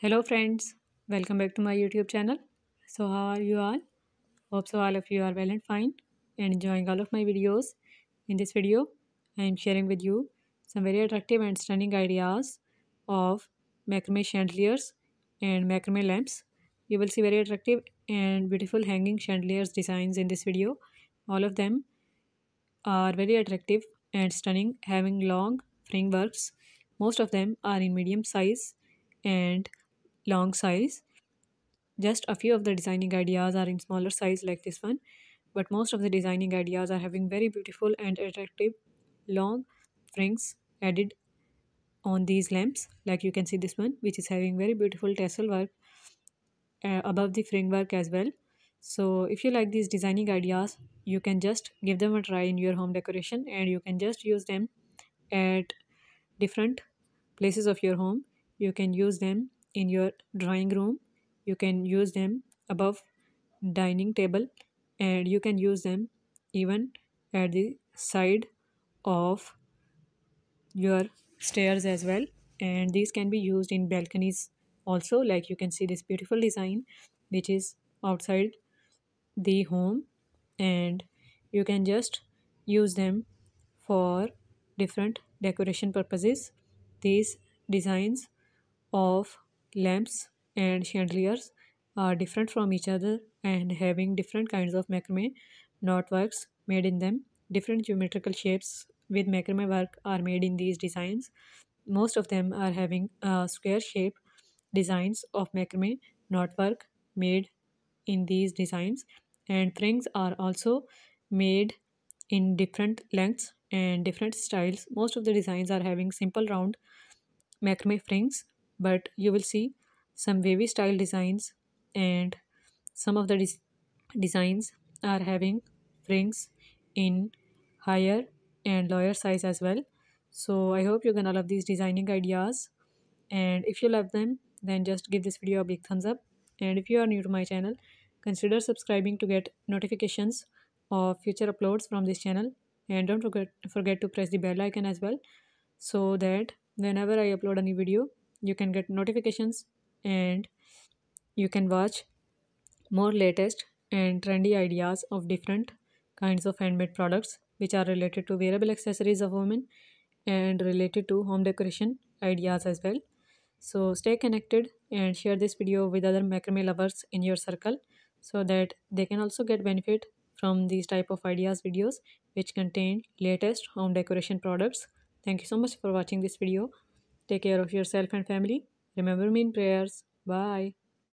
hello friends. Welcome back to my youtube channel. So how are you all? Hope so all of you are well and fine and enjoying all of my videos. In this video i am sharing with you some very attractive and stunning ideas of macrame chandeliers and macrame lamps. You will see very attractive and beautiful hanging chandeliers designs in this video. All of them are very attractive and stunning having long frameworks most of them are in medium size and long size. Just a few of the designing ideas are in smaller size like this one but most of the designing ideas are having very beautiful and attractive long frings added on these lamps. Like you can see this one which is having very beautiful tassel work uh, above the framework as well. So if you like these designing ideas you can just give them a try in your home decoration and you can just use them at different places of your home. You can use them in your drawing room. You can use them above dining table and you can use them even at the side of your stairs as well. And these can be used in balconies also. Like you can see this beautiful design which is outside the home. And you can just use them for different decoration purposes. These designs of lamps and chandeliers are different from each other and having different kinds of macrame knotworks made in them. Different geometrical shapes with macrame work are made in these designs. Most of them are having a square shape designs of macrame knotwork made in these designs and frings are also made in different lengths and different styles. Most of the designs are having simple round macrame frings but you will see some wavy style designs and some of the des designs are having rings in higher and lower size as well. So i hope you're gonna love these designing ideas. And if you love them then just give this video a big thumbs up. And if you are new to my channel consider subscribing to get notifications of future uploads from this channel. And don't forget forget to press the bell icon as well so that whenever i upload a new video you can get notifications and you can watch more latest and trendy ideas of different kinds of handmade products which are related to wearable accessories of women and related to home decoration ideas as well. So stay connected and share this video with other macrame lovers in your circle so that they can also get benefit from these type of ideas videos which contain latest home decoration products. Thank you so much for watching this video Take care of yourself and family. Remember me in prayers. Bye.